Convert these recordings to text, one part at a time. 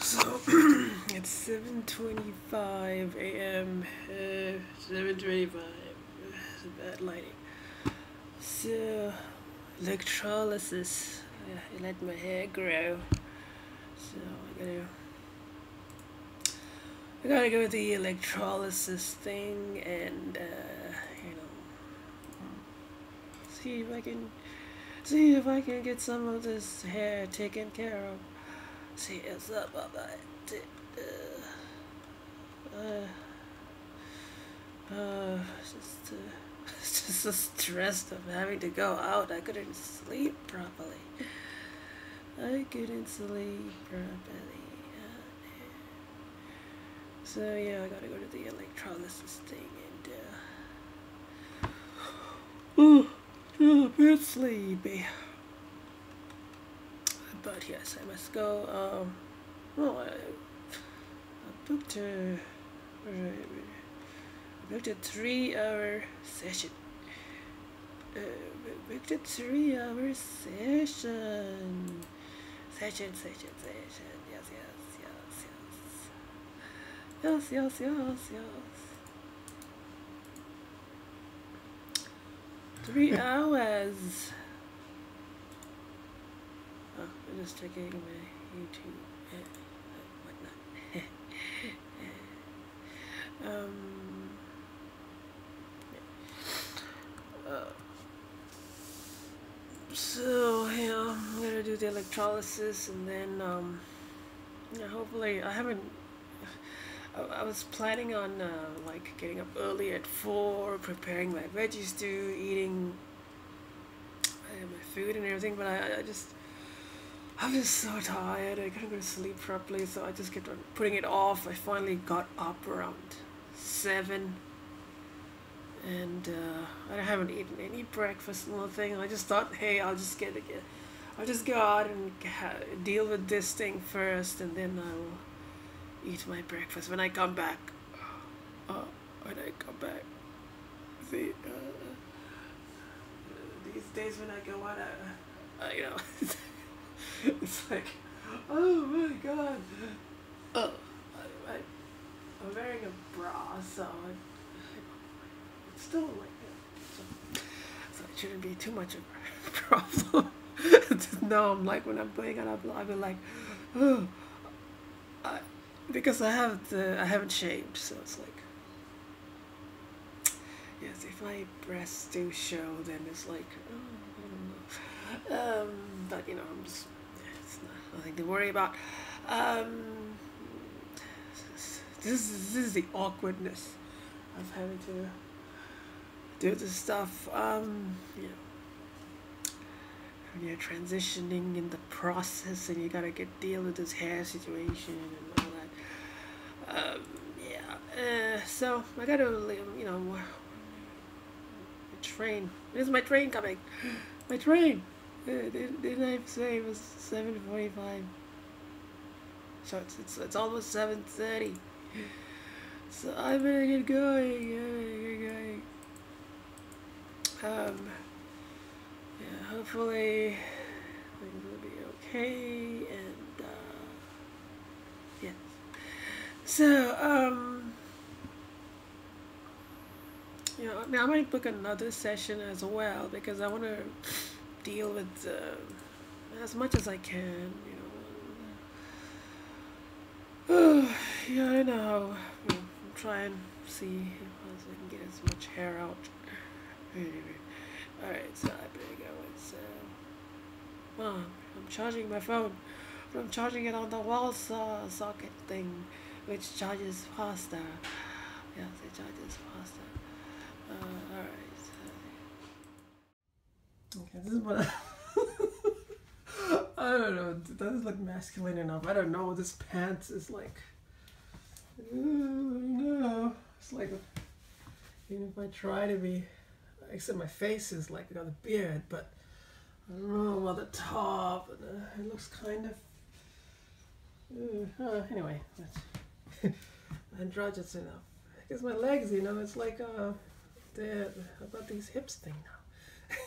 So it's 7:25 a.m. Uh, 7:25. It's bad lighting. So electrolysis. I let my hair grow. So I gotta. I gotta go with the electrolysis thing and uh, you know see if I can see if I can get some of this hair taken care of. See what's up about it. Uh, uh, uh, just, uh, just the stress of having to go out. I couldn't sleep properly. I couldn't sleep properly. So yeah, I gotta go to the electrolysis thing and uh, oh, oh, bit sleepy. But yes, I must go. Um, well, I, I booked a, I booked a three-hour session. Uh, booked a three-hour session. Session, session, session. Yes, yes, yes, yes. Yes, yes, yes, yes. Three hours. Oh, I'm just checking my YouTube and whatnot. um, uh, so yeah, I'm gonna do the electrolysis and then um, yeah, hopefully I haven't. I, I was planning on uh, like getting up early at four, preparing my veggie stew, eating uh, my food and everything, but I, I just I'm just so tired. I couldn't go to sleep properly, so I just kept on putting it off. I finally got up around seven, and uh, I haven't eaten any breakfast or nothing. I just thought, hey, I'll just get it. I'll just go out and deal with this thing first, and then I'll eat my breakfast when I come back. Uh, when I come back, see, uh, these days when I go out, I, you know. it's like, oh my god. Oh, I, I'm wearing a bra, so I, it's still like that. So, so it shouldn't be too much of a problem. no, I'm like when I'm going on, I'll be like, oh, because I haven't, I haven't shaved, so it's like, yes, if my breasts do show, then it's like, oh, I don't know. Um, but you know, I'm just it's not, nothing to worry about. Um, this is, this is the awkwardness of having to do this stuff. Um, you know, when you're transitioning in the process and you gotta get deal with this hair situation and. Um, yeah. Uh, so I gotta, you know, train. Where's my train coming? My train. Didn't, didn't I say it was 7.45? So it's, it's, it's almost 7.30. So I better get going. get going. Um, yeah, hopefully things will be okay. And, uh, yeah. So, um, you know, I, I might book another session as well because I want to deal with uh, as much as I can, you know. yeah, I know. You know try and see if I can get as much hair out. Alright, so I better go. It's, uh, well, I'm charging my phone. I'm charging it on the wall saw socket thing, which charges faster. Yes, it charges faster. Uh, alright. Okay, this is what I, I don't know. Does this look masculine enough? I don't know. This pants is like. No, it's like even if I try to be, except my face is like got a beard, but I don't know about the top. It looks kind of. Uh, anyway, androgynous enough. Guess my legs, you know, it's like uh, the about these hips thing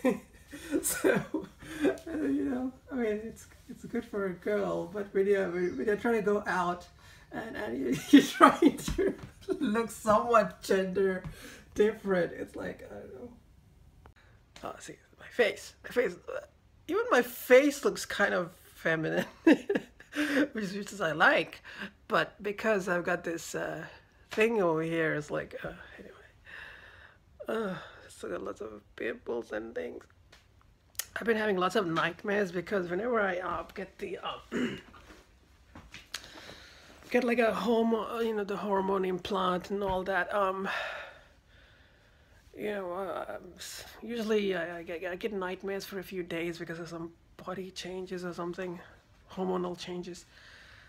now. so uh, you know, I mean, it's it's good for a girl, but when you're, when you're trying to go out and, and you're trying to look somewhat gender different, it's like, I don't know. Oh, see, my face. My face. Even my face looks kind of feminine, which, which is I like. But because I've got this uh, thing over here, it's like, uh, anyway. Uh, so got lots of pimples and things. I've been having lots of nightmares because whenever I uh, get the uh, get like a hormone, you know, the hormone implant and all that. Um, you know, uh, usually I, I, get, I get nightmares for a few days because of some body changes or something, hormonal changes.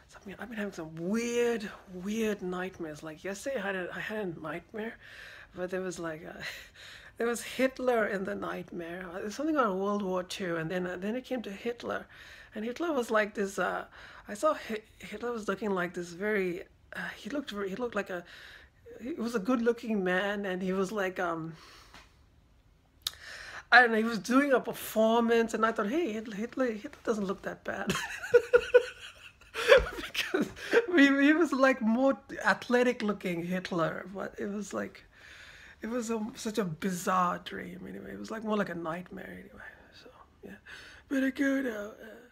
So, I mean, I've been having some weird, weird nightmares. Like yesterday, I had a, I had a nightmare, but there was like a, there was Hitler in the nightmare. Uh, there's something on World War II, and then uh, then it came to Hitler, and Hitler was like this. Uh, I saw Hitler was looking like this very. Uh, he looked very, he looked like a. He was a good-looking man, and he was like um. I don't know. He was doing a performance, and I thought, hey, Hitler, Hitler, Hitler doesn't look that bad. because he was like more athletic-looking Hitler, but it was like it was a, such a bizarre dream anyway. It was like more like a nightmare anyway. So yeah, better go now. Uh,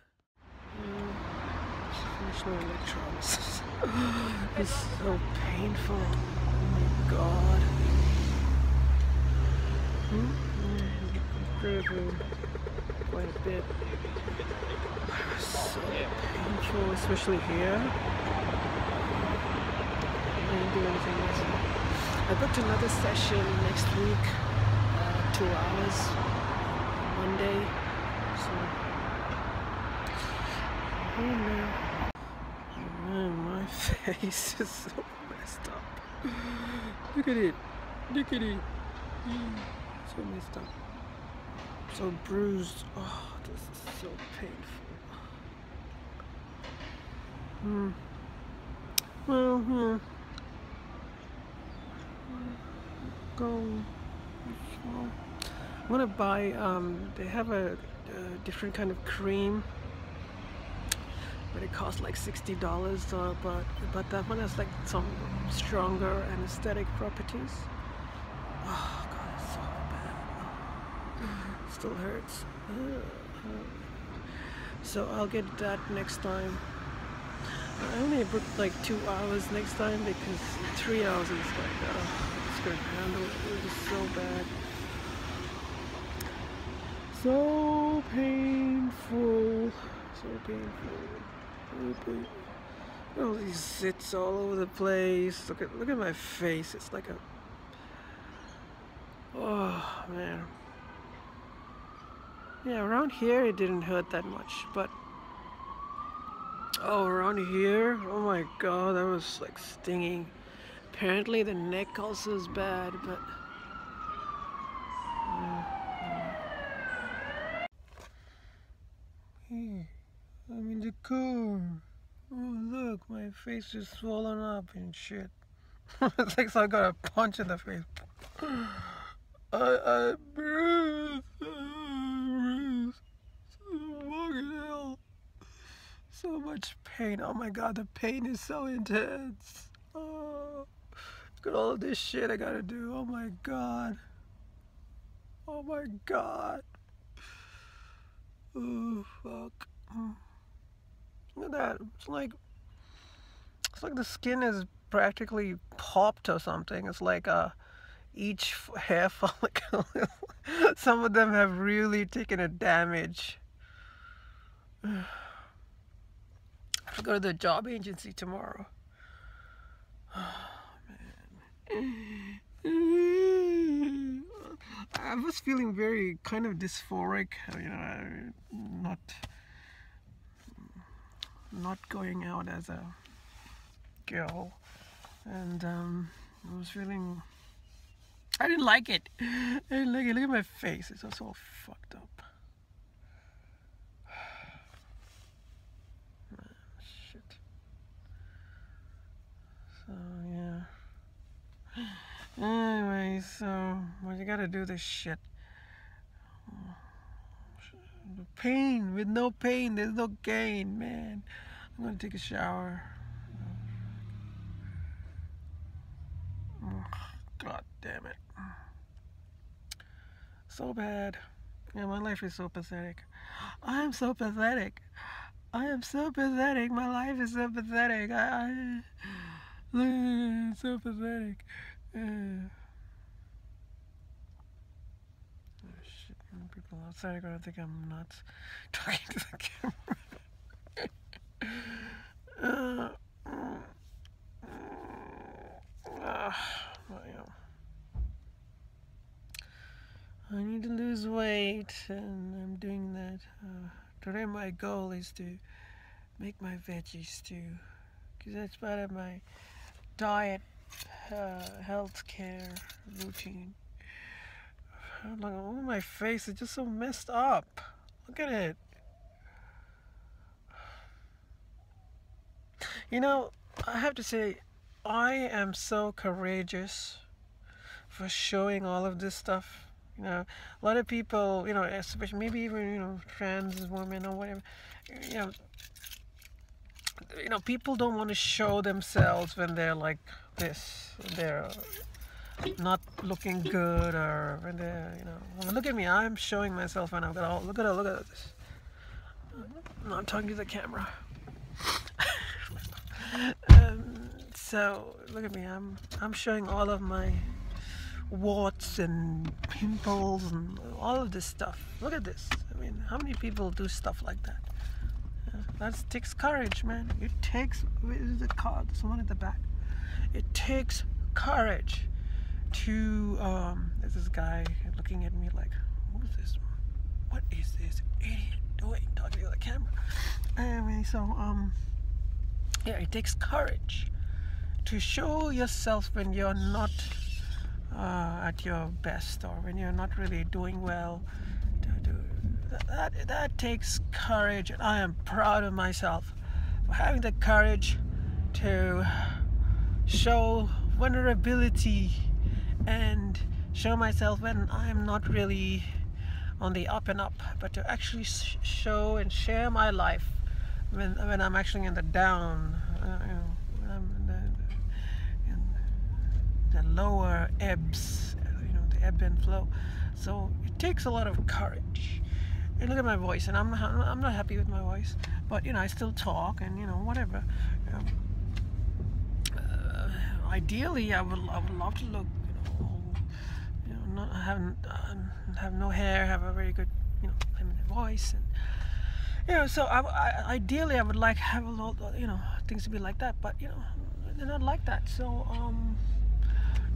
finish my electrolysis. it's so painful. Oh my god. Hmm? Improving quite a bit. so painful, especially here. I didn't do anything else. I booked another session next week, uh, two hours, Monday. So, oh man, man, my face is so messed up. Look at it, look at it, so messed up, so bruised. Oh, this is so painful. Hmm. Well, hmm go. I'm gonna buy. Um, they have a, a, different kind of cream, but it costs like sixty dollars. Uh, but but that one has like some stronger anesthetic properties. Oh god, it's so bad. Oh, still hurts. So I'll get that next time. I only booked like two hours next time because three hours is like, uh, it's gonna handle it. It was so bad. So painful. So painful. All these zits all over the place. Look at look at my face. It's like a Oh man. Yeah, around here it didn't hurt that much, but Oh, around here? Oh my god, that was like stinging. Apparently the neck also is bad, but... Here, I'm in the car. Oh look, my face is swollen up and shit. it's like I got a punch in the face. I, I bruised. So much pain. Oh my god, the pain is so intense. Oh, look at all this shit I gotta do. Oh my god. Oh my god. Oh fuck. Look at that. It's like it's like the skin is practically popped or something. It's like uh each hair follicle. Some of them have really taken a damage. I have to go to the job agency tomorrow. Oh, man. I was feeling very kind of dysphoric, you know, not not going out as a girl, and um, I was feeling. I didn't like it. I didn't like it. Look at my face; it's all fucked up. Anyway, so well, you gotta do this shit. Pain with no pain, there's no gain, man. I'm gonna take a shower. God damn it. So bad. Yeah, my life is so pathetic. I am so pathetic. I am so pathetic. My life is so pathetic. I, I so pathetic oh shit! People outside are gonna think I'm nuts talking to the camera. uh, uh, well, yeah. I need to lose weight, and I'm doing that. Uh, today, my goal is to make my veggie stew because that's part of my diet, uh, health care routine. Look, oh, my face is just so messed up. Look at it. You know, I have to say, I am so courageous for showing all of this stuff you know, a lot of people, you know, especially maybe even you know trans women or whatever, you know, you know, people don't want to show themselves when they're like this. They're not looking good, or when they're, you know, look at me. I'm showing myself, and I've got all. Look at it. Look at this. I'm talking to the camera. um, so look at me. I'm I'm showing all of my warts and pimples and all of this stuff. Look at this. I mean, how many people do stuff like that? That takes courage, man. It takes. Where's the car? Someone one at the back. It takes courage to. Um, there's this guy looking at me like, who's this? What is this idiot doing? Talking to the camera. Anyway, so um, yeah, it takes courage to show yourself when you're not uh, at your best or when you're not really doing well. That, that takes courage, and I am proud of myself for having the courage to show vulnerability and show myself when I'm not really on the up and up, but to actually show and share my life when, when I'm actually in the down. Uh, you know, the lower ebbs, you know, the ebb and flow. So it takes a lot of courage. And look at my voice, and I'm I'm not happy with my voice, but you know I still talk, and you know whatever. uh, ideally, I would I would love to look, you know, you know, not have uh, have no hair, have a very good, you know, feminine voice, and you know. So I, I, ideally, I would like have a lot, you know, things to be like that, but you know, they're not like that. So um.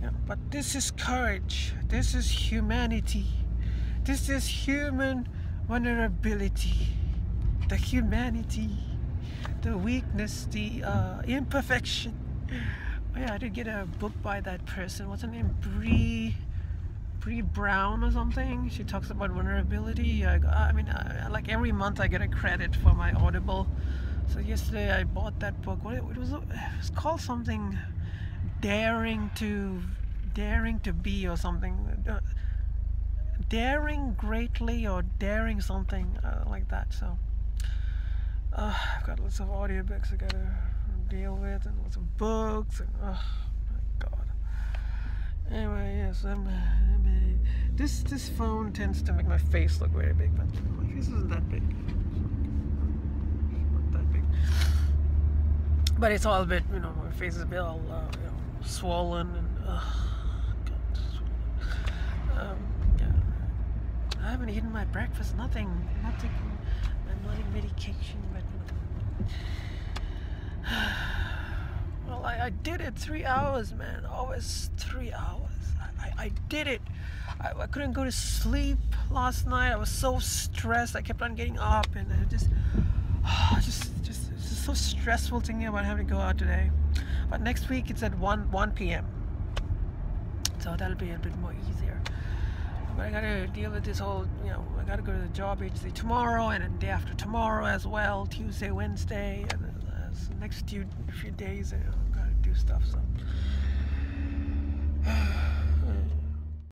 Yeah, but this is courage. This is humanity. This is human vulnerability. The humanity, the weakness, the uh, imperfection. Yeah, I did get a book by that person. What's her name? Bree. Bree Brown or something. She talks about vulnerability. I, I mean, I, like every month I get a credit for my Audible. So yesterday I bought that book. What it, was? It was called something daring to daring to be or something uh, daring greatly or daring something uh, like that so uh, I've got lots of audiobooks I gotta deal with and lots of books and god anyway yes I'm, I'm this this phone tends to make my face look very big but my face isn't that big not that big but it's all a bit you know my face is a bit all uh, you know swollen and uh, God, um, yeah. I haven't eaten my breakfast. Nothing. I'm not taking my morning medication, but well, I, did it. Three hours, man. Always three hours. I, I, I did it. I, I couldn't go to sleep last night. I was so stressed. I kept on getting up, and I just, just, just, just so stressful thinking about having to go out today. But next week it's at 1 1 p.m. So that'll be a bit more easier. But I gotta deal with this whole, you know, I gotta go to the job agency tomorrow and then day after tomorrow as well, Tuesday, Wednesday, and uh, next few few days stuff. So.